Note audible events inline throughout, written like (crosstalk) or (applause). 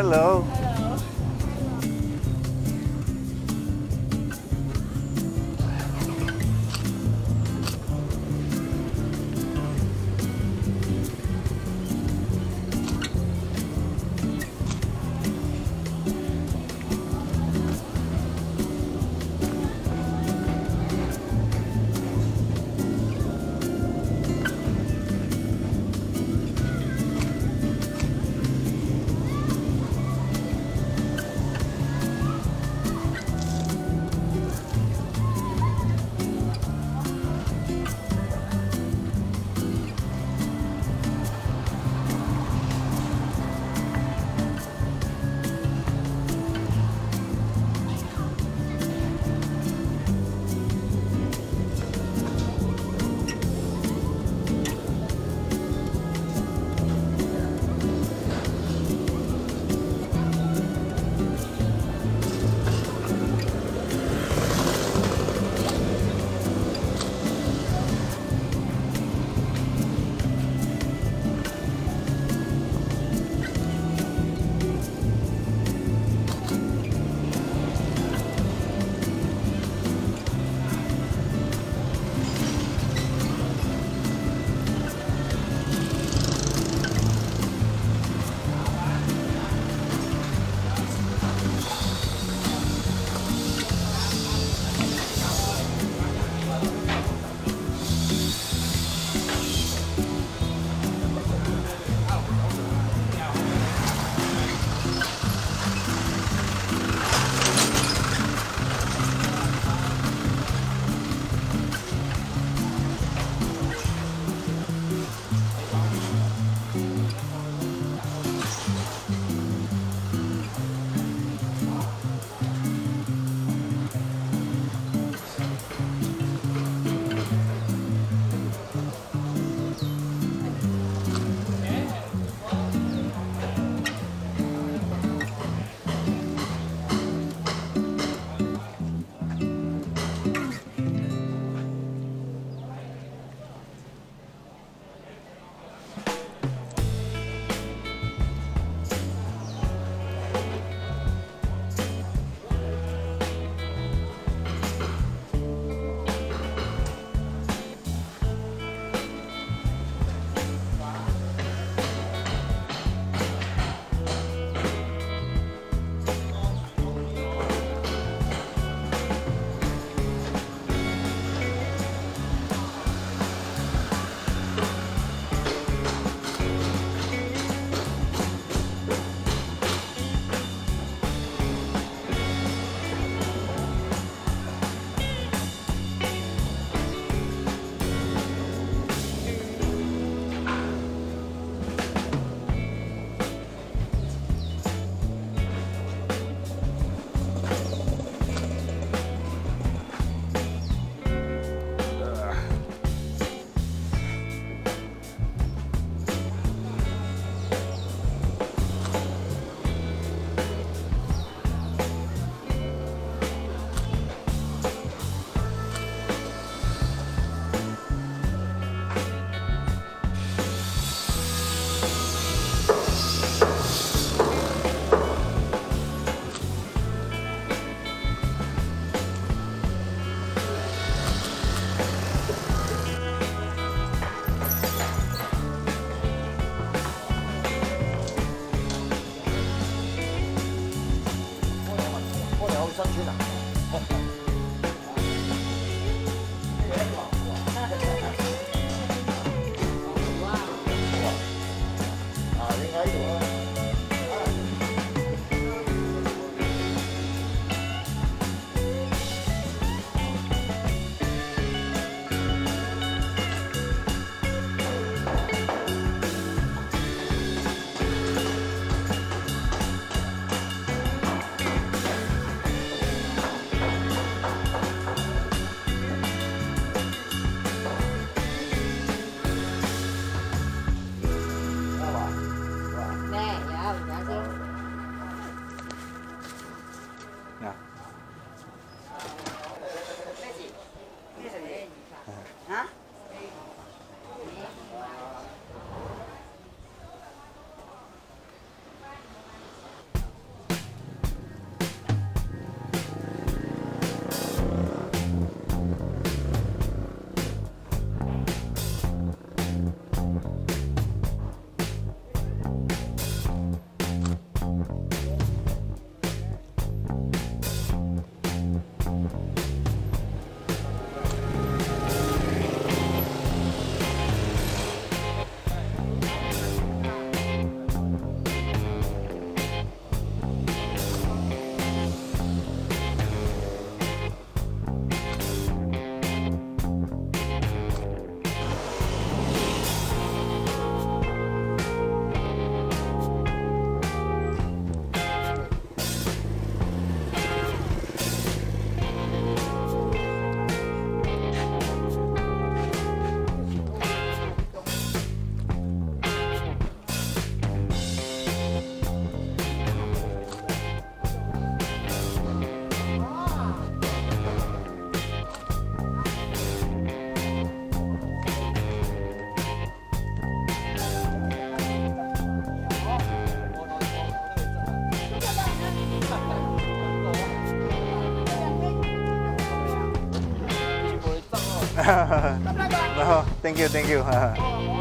Hello. 当区长 (laughs) no, thank you, thank you. (laughs)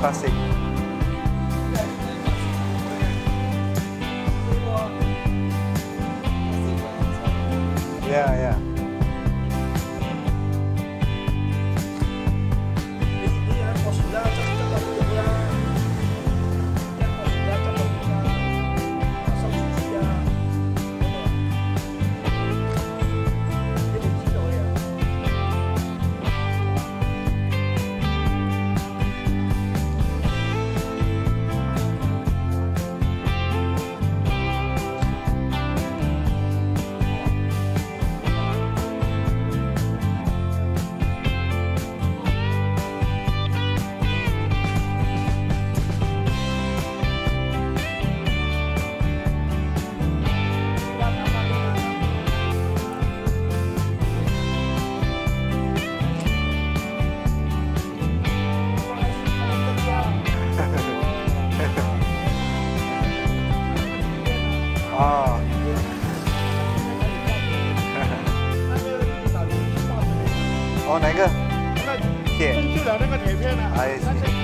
classic. Yeah, yeah. 那个铁片呢？